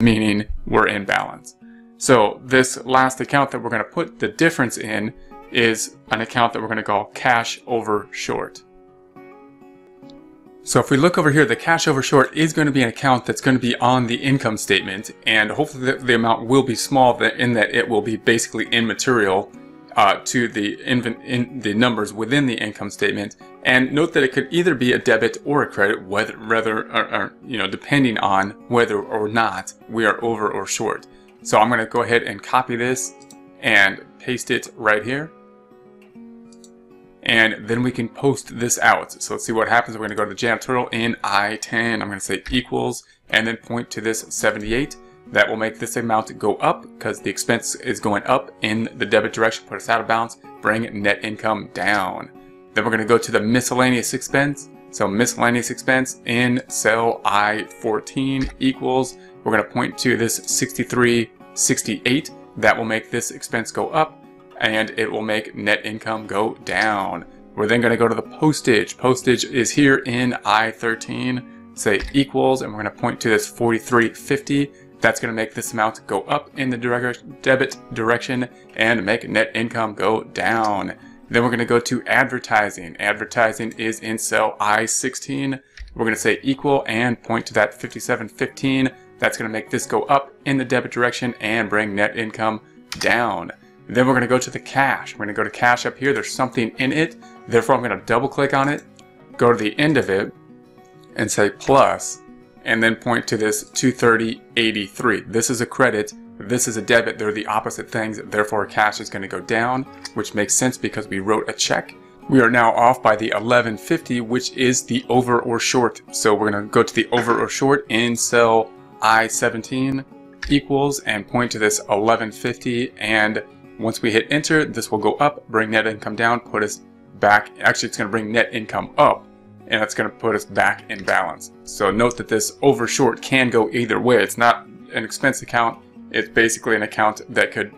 meaning we're in balance. So this last account that we're going to put the difference in is an account that we're going to call cash over short. So if we look over here, the cash over short is going to be an account that's going to be on the income statement, and hopefully the, the amount will be small in that it will be basically immaterial uh, to the, in the numbers within the income statement. And note that it could either be a debit or a credit, whether, rather, or, or, you know, depending on whether or not we are over or short. So I'm going to go ahead and copy this and paste it right here and then we can post this out. So let's see what happens. We're going to go to the janitorial in I-10. I'm going to say equals and then point to this 78. That will make this amount go up because the expense is going up in the debit direction, put us out of balance, bring net income down. Then we're going to go to the miscellaneous expense. So miscellaneous expense in cell I-14 equals, we're going to point to this 6368. That will make this expense go up and it will make net income go down. We're then going to go to the postage. Postage is here in I-13, say equals, and we're going to point to this 4350. That's going to make this amount go up in the direct debit direction and make net income go down. Then we're going to go to advertising. Advertising is in cell I-16. We're going to say equal and point to that 5715. That's going to make this go up in the debit direction and bring net income down. Then we're going to go to the cash. We're going to go to cash up here. There's something in it. Therefore, I'm going to double click on it, go to the end of it, and say plus, and then point to this 230.83. This is a credit. This is a debit. They're the opposite things. Therefore, cash is going to go down, which makes sense because we wrote a check. We are now off by the 1150, which is the over or short. So we're going to go to the over or short in cell I-17 equals and point to this 1150 and once we hit enter, this will go up, bring net income down, put us back. Actually, it's going to bring net income up, and that's going to put us back in balance. So note that this over short can go either way. It's not an expense account. It's basically an account that could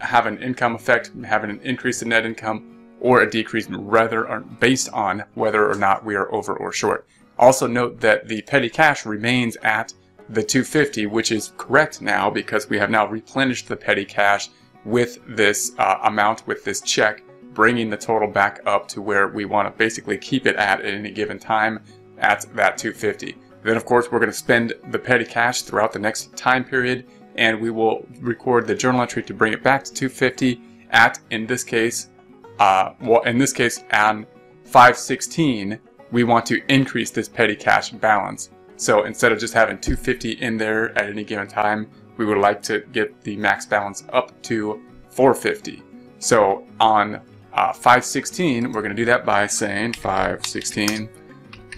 have an income effect, have an increase in net income, or a decrease rather based on whether or not we are over or short. Also note that the petty cash remains at the 250, which is correct now because we have now replenished the petty cash with this uh, amount, with this check, bringing the total back up to where we want to basically keep it at at any given time at that 250. Then of course we're going to spend the petty cash throughout the next time period and we will record the journal entry to bring it back to 250 at, in this case, uh, well in this case on 516 we want to increase this petty cash balance. So instead of just having 250 in there at any given time, we would like to get the max balance up to 450. So on uh, 516, we're going to do that by saying 516.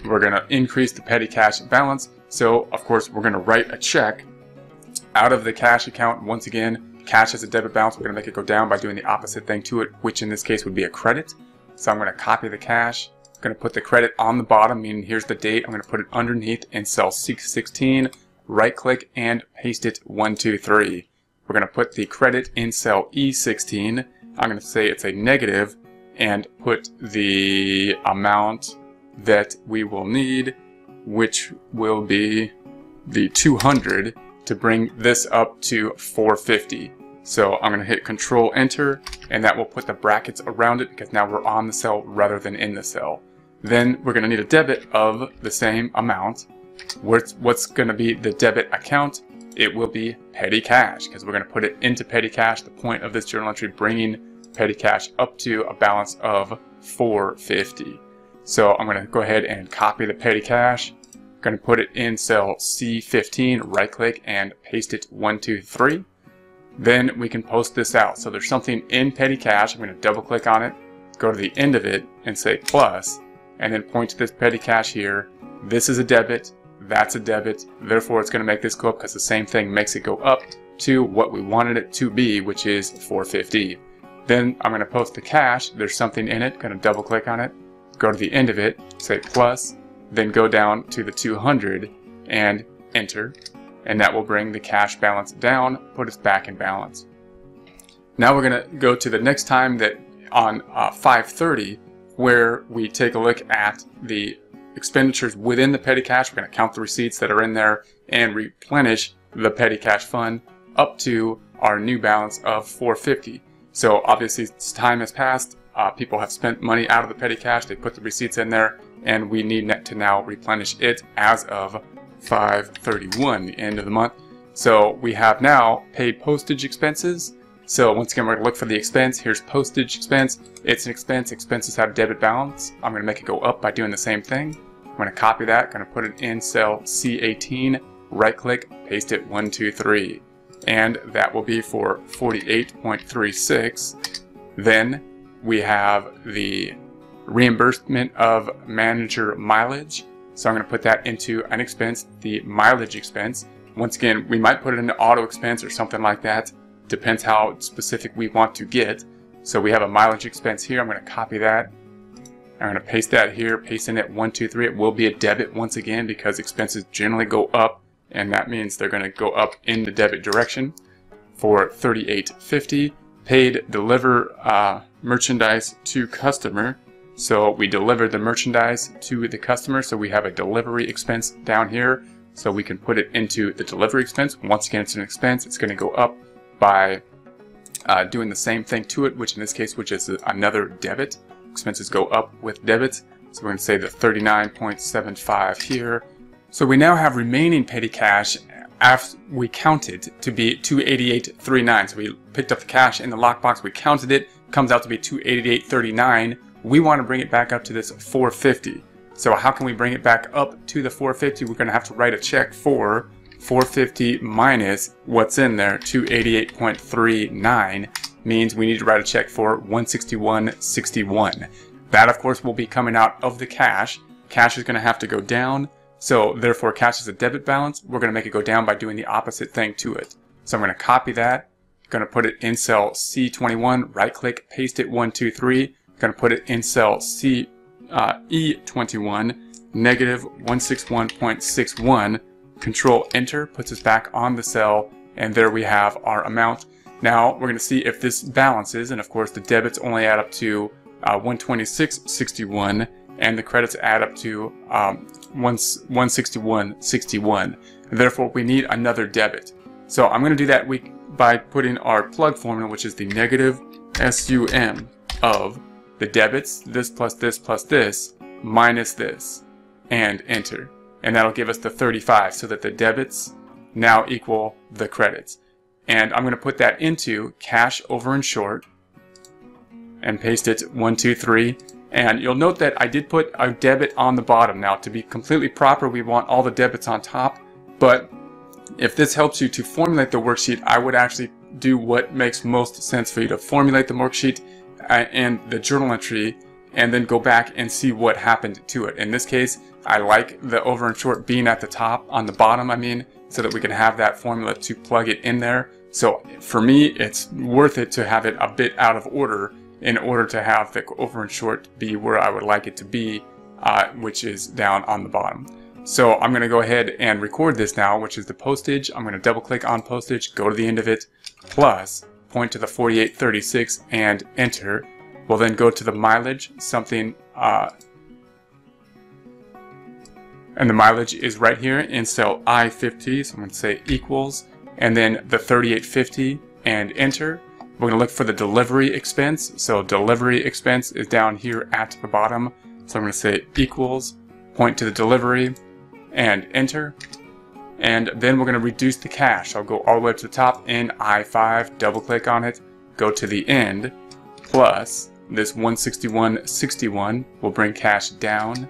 We're going to increase the petty cash balance. So of course, we're going to write a check out of the cash account. Once again, cash has a debit balance. We're going to make it go down by doing the opposite thing to it, which in this case would be a credit. So I'm going to copy the cash. I'm going to put the credit on the bottom, meaning here's the date. I'm going to put it underneath in cell 616 right click and paste it one, two, three. We're going to put the credit in cell E16. I'm going to say it's a negative and put the amount that we will need, which will be the 200 to bring this up to 450. So I'm going to hit control enter and that will put the brackets around it because now we're on the cell rather than in the cell. Then we're going to need a debit of the same amount what's, what's going to be the debit account? It will be petty cash because we're going to put it into petty cash. The point of this journal entry bringing petty cash up to a balance of 450. So I'm going to go ahead and copy the petty cash. I'm going to put it in cell C15, right click and paste it one, two, three. Then we can post this out. So there's something in petty cash. I'm going to double click on it, go to the end of it and say plus, and then point to this petty cash here. This is a debit that's a debit. Therefore, it's going to make this go up because the same thing makes it go up to what we wanted it to be, which is 450. Then I'm going to post the cash. There's something in it. Going to double click on it. Go to the end of it. Say plus. Then go down to the 200 and enter. And that will bring the cash balance down, put us back in balance. Now we're going to go to the next time that on uh, 530 where we take a look at the expenditures within the petty cash. We're going to count the receipts that are in there and replenish the petty cash fund up to our new balance of 450. So obviously time has passed, uh, people have spent money out of the petty cash, they put the receipts in there, and we need to now replenish it as of 531, the end of the month. So we have now paid postage expenses. So once again, we're gonna look for the expense. Here's postage expense. It's an expense, expenses have debit balance. I'm gonna make it go up by doing the same thing. I'm gonna copy that, gonna put it in cell C18, right click, paste it one, two, three. And that will be for 48.36. Then we have the reimbursement of manager mileage. So I'm going to put that into an expense, the mileage expense. Once again, we might put it into auto expense or something like that. Depends how specific we want to get. So we have a mileage expense here. I'm going to copy that. I'm going to paste that here, paste in it 123. It will be a debit once again because expenses generally go up and that means they're going to go up in the debit direction for 38.50 paid deliver uh, merchandise to customer. So we deliver the merchandise to the customer. So we have a delivery expense down here. So we can put it into the delivery expense. Once again it's an expense. It's going to go up by uh, doing the same thing to it which in this case which is another debit. Expenses go up with debits. So we're going to say the 39.75 here so we now have remaining petty cash after we counted to be 288.39. So we picked up the cash in the lockbox, we counted it, comes out to be 288.39. We want to bring it back up to this 450. So how can we bring it back up to the 450? We're going to have to write a check for 450 minus what's in there, 288.39 means we need to write a check for 161.61. That of course will be coming out of the cash. Cash is going to have to go down so therefore cash is a debit balance. We're going to make it go down by doing the opposite thing to it. So I'm going to copy that. Going to put it in cell C21, right click, paste it 1, 2, 3. Going to put it in cell C uh, E21, negative 161.61. Control enter puts us back on the cell and there we have our amount. Now we're going to see if this balances and of course the debits only add up to uh, 126.61 and the credits add up to um, 161.61. Therefore, we need another debit. So I'm going to do that week by putting our plug formula, which is the negative SUM of the debits, this plus this plus this, minus this, and enter. And that'll give us the 35 so that the debits now equal the credits. And I'm going to put that into cash over and short and paste it one, two, three, and you'll note that I did put a debit on the bottom. Now, to be completely proper, we want all the debits on top. But if this helps you to formulate the worksheet, I would actually do what makes most sense for you to formulate the worksheet uh, and the journal entry and then go back and see what happened to it. In this case, I like the over and short being at the top, on the bottom I mean, so that we can have that formula to plug it in there. So for me, it's worth it to have it a bit out of order in order to have the over and short be where I would like it to be, uh, which is down on the bottom. So I'm going to go ahead and record this now, which is the postage. I'm going to double click on postage, go to the end of it, plus point to the 4836 and enter. We'll then go to the mileage, something, uh, and the mileage is right here in cell I50, so I'm going to say equals, and then the 3850 and enter. We're going to look for the delivery expense. So delivery expense is down here at the bottom. So I'm going to say equals, point to the delivery, and enter. And then we're going to reduce the cash. I'll go all the way up to the top in I5, double click on it, go to the end, plus this 161.61 will bring cash down.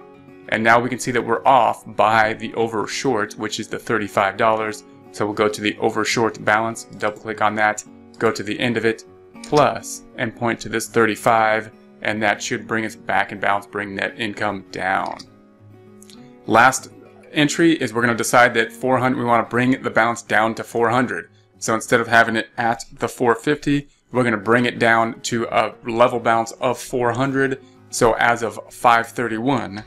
And now we can see that we're off by the over short, which is the $35. So we'll go to the over short balance, double click on that, go to the end of it, plus, and point to this 35, and that should bring us back in balance, bring net income down. Last entry is we're going to decide that 400, we want to bring the balance down to 400. So instead of having it at the 450, we're going to bring it down to a level balance of 400. So as of 531,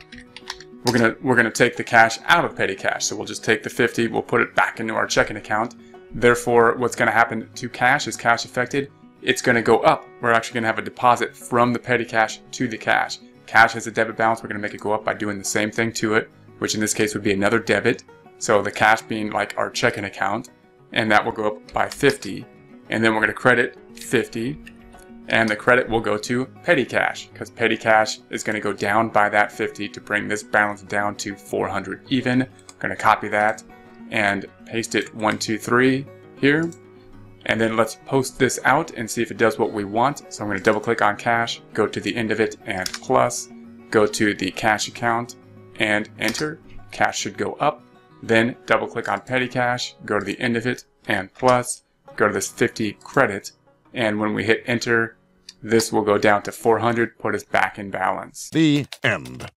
we're going to we're going to take the cash out of petty cash. So we'll just take the 50, we'll put it back into our checking account, Therefore, what's going to happen to cash is cash affected. It's going to go up. We're actually going to have a deposit from the petty cash to the cash. Cash has a debit balance. We're going to make it go up by doing the same thing to it, which in this case would be another debit. So the cash being like our checking account. and that will go up by 50. And then we're going to credit 50, and the credit will go to petty cash because petty cash is going to go down by that 50 to bring this balance down to 400 even. I'm going to copy that and paste it one, two, three here. And then let's post this out and see if it does what we want. So I'm going to double click on cash, go to the end of it and plus, go to the cash account and enter. Cash should go up. Then double click on petty cash, go to the end of it and plus, go to this 50 credit. And when we hit enter, this will go down to 400, put us back in balance. The end.